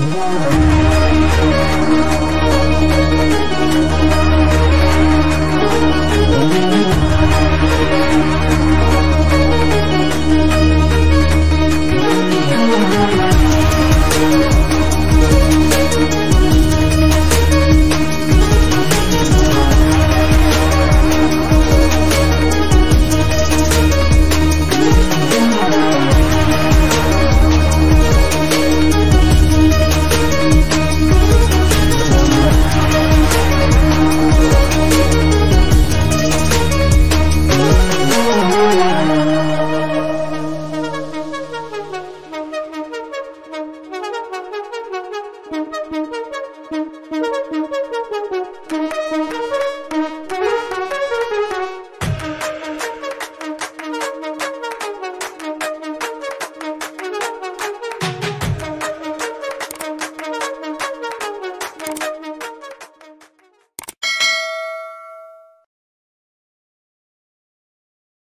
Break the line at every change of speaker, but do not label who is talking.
Música